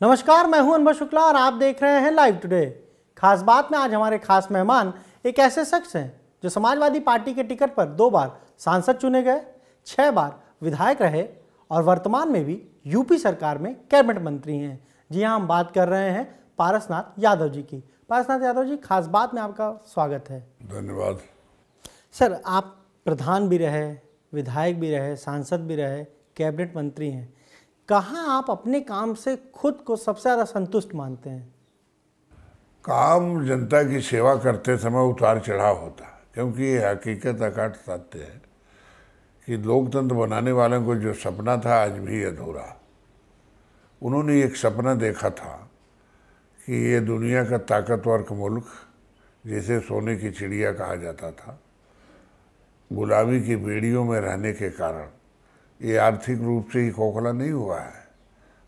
नमस्कार मैं हूँ अनवर शुक्ला और आप देख रहे हैं लाइव टुडे खास बात में आज हमारे खास मेहमान एक ऐसे शख्स हैं जो समाजवादी पार्टी के टिकट पर दो बार सांसद चुने गए छह बार विधायक रहे और वर्तमान में भी यूपी सरकार में कैबिनेट मंत्री हैं। जी हाँ हम बात कर रहे हैं पारसनाथ यादव जी की। पारसनाथ यादव जी खास बात में आपका स्वागत है। धन्यवाद। सर आप प्रधान भी रहे विधायक भी रहे सांसद भी रहे कैबिनेट मंत्री हैं। कहाँ आप अपने काम से खुद को सबसे ज़्यादा संतुष्ट मानते हैं? काम जनता की सेवा करते समय उतार चढ़ाव होता है, क्योंकि ये हकीकत अकाट सत्य है कि लोकतंत्र बनाने वालों को जो सपना था, आज भी अधूरा उन्होंने एक सपना देखा था कि ये दुनिया का ताकतवर मुल्क, जिसे सोने की चिड़िया कहा जाता था, गुलामी की बेड़ियों में रहने के कारण ये आर्थिक रूप से ही खोखला नहीं हुआ है,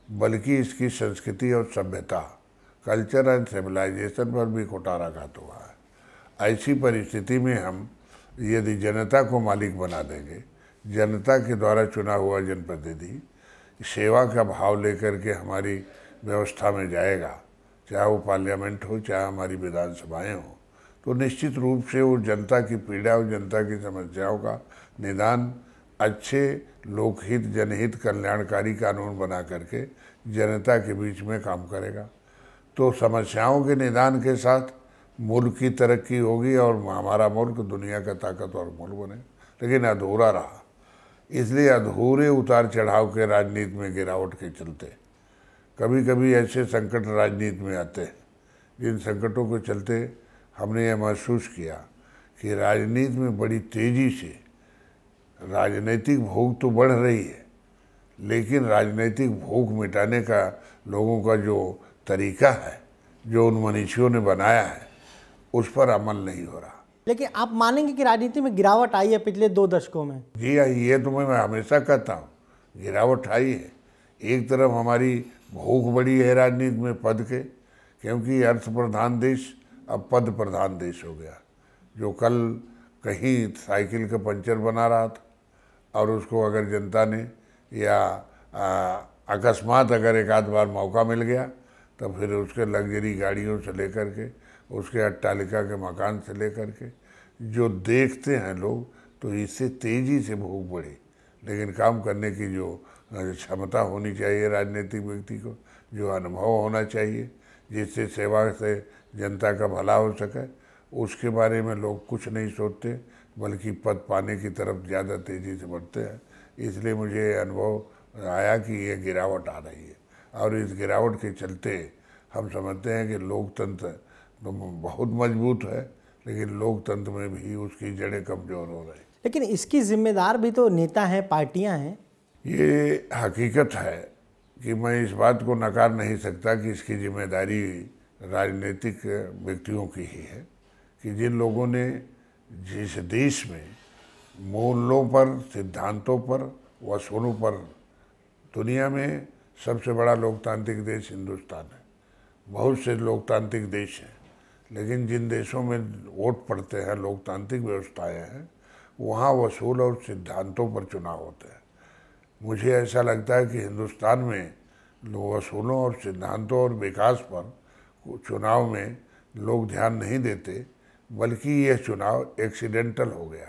बल्कि इसकी संस्कृति और सभ्यता कल्चर एंड सिविलाइजेशन पर भी कुटाराघात हुआ है। ऐसी परिस्थिति में हम यदि जनता को मालिक बना देंगे, जनता के द्वारा चुना हुआ जनप्रतिनिधि, सेवा का भाव लेकर के हमारी व्यवस्था में जाएगा, चाहे वो पार्लियामेंट हो, चाहे हमारी विधानसभाएँ हो तो निश्चित रूप से वो जनता की पीड़ा और जनता की समस्याओं का निदान अच्छे लोकहित, जनहित, कल्याणकारी कानून बना करके जनता के बीच में काम करेगा। तो समस्याओं के निदान के साथ मुल्क की तरक्की होगी और हमारा मुल्क दुनिया का ताकतवर मुल्क बने। लेकिन अधूरा रहा। इसलिए अधूरे उतार चढ़ाव के राजनीति में गिरावट के चलते। कभी कभी ऐसे संकट राजनीति में आते हैं, जिन संकटों के चलते हमने यह महसूस किया कि राजनीति में बड़ी तेज़ी से राजनीतिक भूख तो बढ़ रही है लेकिन राजनीतिक भूख मिटाने का लोगों का जो तरीका है जो उन मनीषियों ने बनाया है उस पर अमल नहीं हो रहा। लेकिन आप मानेंगे कि राजनीति में गिरावट आई है पिछले दो दशकों में? जी हाँ ये तो मैं हमेशा कहता हूँ गिरावट आई है। एक तरफ़ हमारी भूख बढ़ी है राजनीति में पद के क्योंकि अर्थ प्रधान देश अब पद प्रधान देश हो गया जो कल कहीं साइकिल का पंचर बना रहा था। और उसको अगर जनता ने या अकस्मात अगर एक आध बार मौका मिल गया तो फिर उसके लग्जरी गाड़ियों से लेकर के, उसके अट्टालिका के मकान से लेकर के, जो देखते हैं लोग तो इससे तेज़ी से भूख बढ़े। लेकिन काम करने की जो क्षमता होनी चाहिए राजनीतिक व्यक्ति को, जो अनुभव होना चाहिए, जिससे सेवा से जनता का भला हो सके, उसके बारे में लोग कुछ नहीं सोचते। बल्कि पद पाने की तरफ़ ज़्यादा तेज़ी से बढ़ते हैं। इसलिए मुझे अनुभव आया कि ये गिरावट आ रही है। और इस गिरावट के चलते हम समझते हैं कि लोकतंत्र तो बहुत मज़बूत है लेकिन लोकतंत्र में भी उसकी जड़ें कमज़ोर हो रही लेकिन इसकी जिम्मेदार भी तो नेता हैं पार्टियाँ हैं। ये हकीकत है कि मैं इस बात को नकार नहीं सकता कि इसकी ज़िम्मेदारी राजनीतिक व्यक्तियों की ही है कि जिन लोगों ने जिस देश में मूल्यों पर, सिद्धांतों पर व वसूलों पर दुनिया में सबसे बड़ा लोकतांत्रिक देश हिंदुस्तान है। बहुत से लोकतांत्रिक देश हैं, लेकिन जिन देशों में वोट पड़ते हैं, लोकतांत्रिक व्यवस्थाएँ हैं, वहाँ वसूल और सिद्धांतों पर चुनाव होते हैं। मुझे ऐसा लगता है कि हिंदुस्तान में वसूलों और सिद्धांतों और विकास पर चुनाव में लोग ध्यान नहीं देते बल्कि यह चुनाव एक्सीडेंटल हो गया।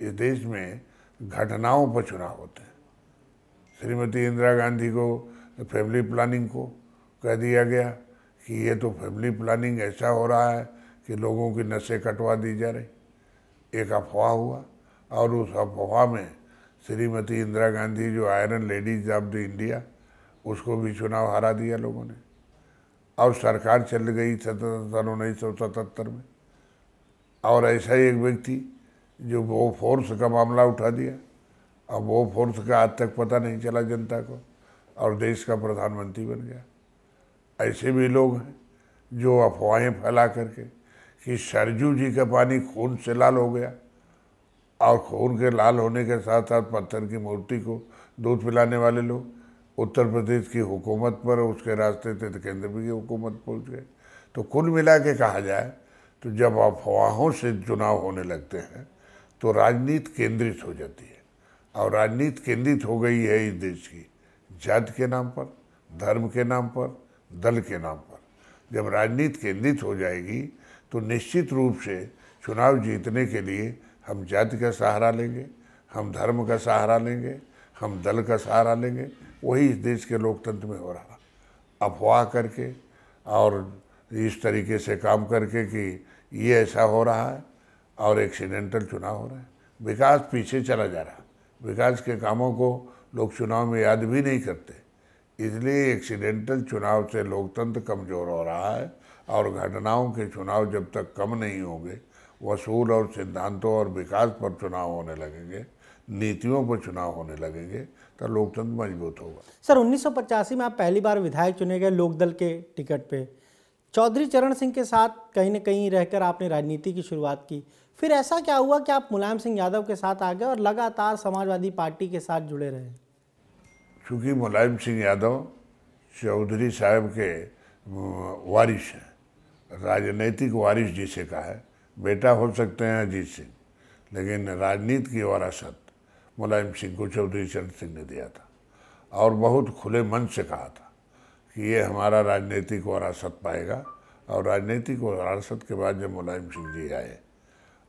इस देश में घटनाओं पर चुनाव होते हैं। श्रीमती इंदिरा गांधी को, फैमिली प्लानिंग को कह दिया गया कि ये तो फैमिली प्लानिंग ऐसा हो रहा है कि लोगों की नशे कटवा दी जा रही। एक अफवाह हुआ और उस अफवाह में श्रीमती इंदिरा गांधी जो iron ladies of the India, उसको भी चुनाव हरा दिया लोगों ने। और सरकार चल गई सन उन्नीस सौ सतहत्तर में। और ऐसा ही एक व्यक्ति जो वो फोर्स का मामला उठा दिया। अब वो फोर्स का आज तक पता नहीं चला जनता को और देश का प्रधानमंत्री बन गया। ऐसे भी लोग हैं जो अफवाहें फैला करके कि सरजू जी का पानी खून से लाल हो गया और खून के लाल होने के साथ साथ पत्थर की मूर्ति को दूध पिलाने वाले लोग उत्तर प्रदेश की हुकूमत पर उसके रास्ते थे तो केंद्र की हुकूमत पहुँच गए। तो कुल मिला के कहा जाए तो जब अफवाहों से चुनाव होने लगते हैं तो राजनीति केंद्रित हो जाती है। और राजनीति केंद्रित हो गई है इस देश की जात के नाम पर, धर्म के नाम पर, दल के नाम पर। जब राजनीति केंद्रित हो जाएगी तो निश्चित रूप से चुनाव जीतने के लिए हम जाति का सहारा लेंगे, हम धर्म का सहारा लेंगे, हम दल का सहारा लेंगे। वही इस देश के लोकतंत्र में हो रहा। अफवाह करके और इस तरीके से काम करके कि ये ऐसा हो रहा है और एक्सीडेंटल चुनाव हो रहा है। विकास पीछे चला जा रहा है। विकास के कामों को लोग चुनाव में याद भी नहीं करते। इसलिए एक्सीडेंटल चुनाव से लोकतंत्र कमज़ोर हो रहा है और घटनाओं के चुनाव जब तक कम नहीं होंगे, वसूल और सिद्धांतों और विकास पर चुनाव होने लगेंगे, नीतियों पर चुनाव होने लगेंगे तो लोकतंत्र मज़बूत होगा। सर, उन्नीस सौ पचासी में आप पहली बार विधायक चुने गए लोकदल के टिकट पे। चौधरी चरण सिंह के साथ कहीं ना कहीं रहकर आपने राजनीति की शुरुआत की। फिर ऐसा क्या हुआ कि आप मुलायम सिंह यादव के साथ आ गए और लगातार समाजवादी पार्टी के साथ जुड़े रहे? चूँकि मुलायम सिंह यादव चौधरी साहब के वारिश हैं। राजनीतिक वारिश जिसे कहा है। बेटा हो सकते हैं अजीत सिंह, लेकिन राजनीति की वरासत मुलायम सिंह को चौधरी चरण सिंह ने दिया था और बहुत खुले मन से कहा था। कि ये हमारा राजनीतिक वरासत पाएगा। और राजनीतिक वरासत के बाद जब मुलायम सिंह जी आए,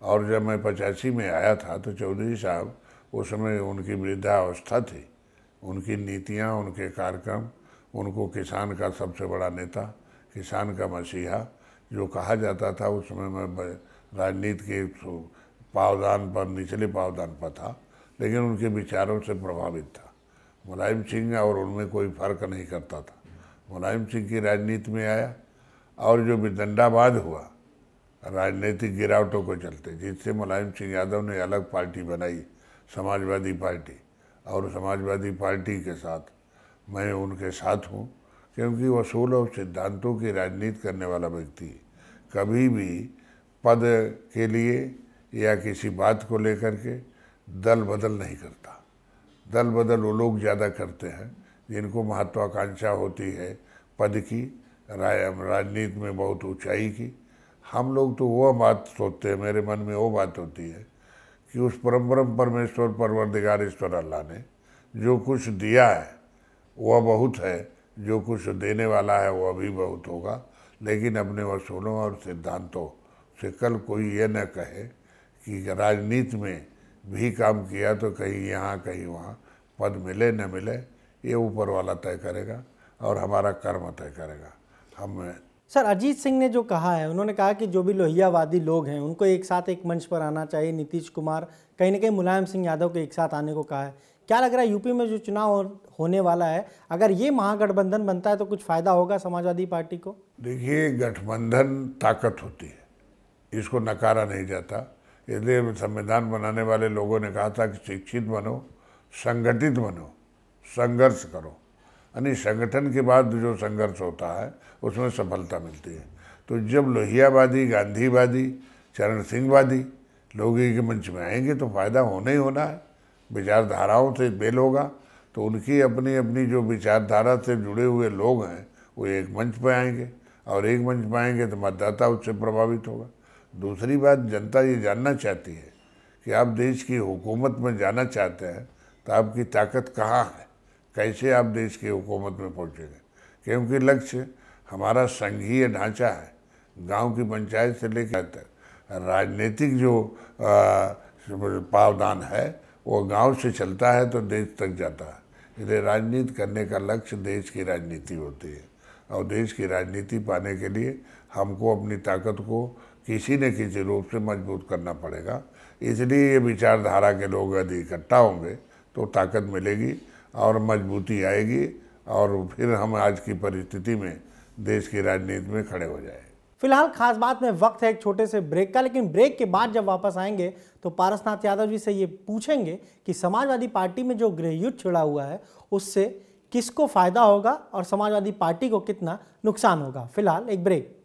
और जब मैं पचासी में आया था तो चौधरी साहब उस समय उनकी वृद्धावस्था थी। उनकी नीतियाँ, उनके कार्यक्रम, उनको किसान का सबसे बड़ा नेता, किसान का मसीहा, जो कहा जाता था उस समय मैं राजनीति के पावदान पर, निचले पावदान पर था, लेकिन उनके विचारों से प्रभावित था। मुलायम सिंह और उनमें कोई फ़र्क नहीं करता था। मुलायम सिंह की राजनीति में आया और जो विदंडाबाद हुआ, राजनीतिक गिरावटों को चलते, जिससे मुलायम सिंह यादव ने अलग पार्टी बनाई, समाजवादी पार्टी। और समाजवादी पार्टी के साथ मैं उनके साथ हूँ, क्योंकि वसूल और सिद्धांतों की राजनीति करने वाला व्यक्ति कभी भी पद के लिए या किसी बात को लेकर के दल बदल नहीं करता। दल बदल वो लोग ज़्यादा करते हैं जिनको महत्वाकांक्षा होती है। पद की राजनीति में बहुत ऊंचाई की। हम लोग तो वह बात सोचते हैं, मेरे मन में वो बात होती है कि उस परम परम परमेश्वर, परवरदिगार ईश्वर अल्लाह ने जो कुछ दिया है वह बहुत है। जो कुछ देने वाला है वह भी बहुत होगा। लेकिन अपने वसूलों और सिद्धांतों से कल कोई ये न कहे कि राजनीति में भी काम किया तो कहीं यहाँ, कहीं वहाँ, पद मिले, न मिले। ये ऊपर वाला तय करेगा और हमारा कर्म तय करेगा। हम सर अजीत सिंह ने जो कहा है उन्होंने कहा कि जो भी लोहियावादी लोग हैं उनको एक साथ एक मंच पर आना चाहिए। नीतीश कुमार कहीं ना कहीं मुलायम सिंह यादव को एक साथ आने को कहा है। क्या लग रहा है यूपी में जो चुनाव होने वाला है अगर ये महागठबंधन बनता है तो कुछ फ़ायदा होगा समाजवादी पार्टी को? देखिए गठबंधन ताकत होती है। इसको नकारा नहीं जाता। इसलिए संविधान बनाने वाले लोगों ने कहा था कि शिक्षित बनो संगठित बनो। संघर्ष करो। यानी संगठन के बाद जो संघर्ष होता है, उसमें सफलता मिलती है। तो जब लोहियावादी गांधीवादी, चरण सिंहवादी लोग एक मंच में आएँगे तो फ़ायदा होना ही होना है। विचारधाराओं से बेल होगा। तो उनकी अपनी अपनी जो विचारधारा से जुड़े हुए लोग हैं, वो एक मंच पर आएँगे। और एक मंच पर आएँगे तो मतदाता उससे प्रभावित होगा। दूसरी बात, जनता ये जानना चाहती है कि आप देश की हुकूमत में जाना चाहते हैं तो आपकी ताकत कहाँ है? कैसे आप देश की हुकूमत में पहुँचेंगे? क्योंकि लक्ष्य हमारा संघीय ढांचा है, गाँव की पंचायत से लेकर तक। राजनीतिक जो पावदान है, वो गाँव से चलता है तो देश तक जाता है। इसलिए राजनीति करने का लक्ष्य देश की राजनीति होती है। और देश की राजनीति पाने के लिए हमको अपनी ताकत को किसी न किसी रूप से मज़बूत करना पड़ेगा। इसलिए ये विचारधारा के लोग यदि इकट्ठा होंगे तो ताकत मिलेगी। और मजबूती आएगी और फिर हम आज की परिस्थिति में देश की राजनीति में खड़े हो जाए। फ़िलहाल खास बात में वक्त है एक छोटे से ब्रेक का, लेकिन ब्रेक के बाद जब वापस आएँगे तो पारसनाथ यादव जी से ये पूछेंगे कि समाजवादी पार्टी में जो गृह युद्ध छिड़ा हुआ है, उससे किसको फ़ायदा होगा और समाजवादी पार्टी को कितना नुकसान होगा। फ़िलहाल एक ब्रेक।